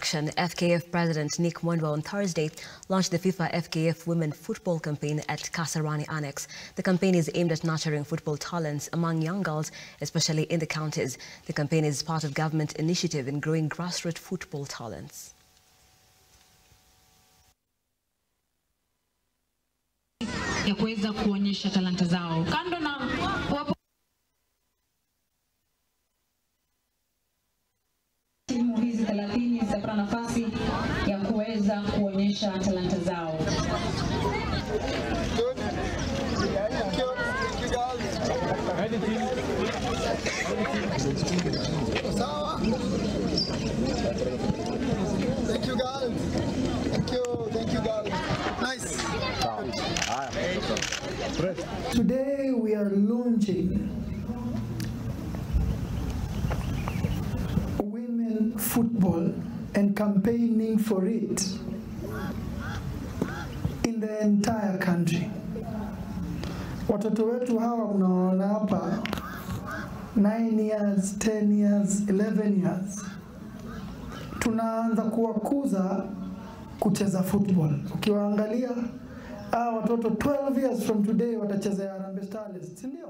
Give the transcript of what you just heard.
action, FKF President Nick Mwendwa on Thursday launched the FIFA FKF Women Football Campaign at Kasarani Annex. The campaign is aimed at nurturing football talents among young girls, especially in the counties. The campaign is part of government initiative in growing grassroots football talents. ya kuweza kuonyesha talanta zao kando na hizi 30 zitapata nafasi ya kuweza kuonyesha talanta zao. Thank you, girls. Thank you, thank you, girls. Nice. Today we are launching women football and campaigning for it in the entire country. Watoto wetu hawa mnaona hapa 9 years, 10 years, 11 years. Tunaanza kuwakuza kucheza football. Ukiwaangalia hawa watoto 12 years from today watachezea Harambee Starlets, si ndio?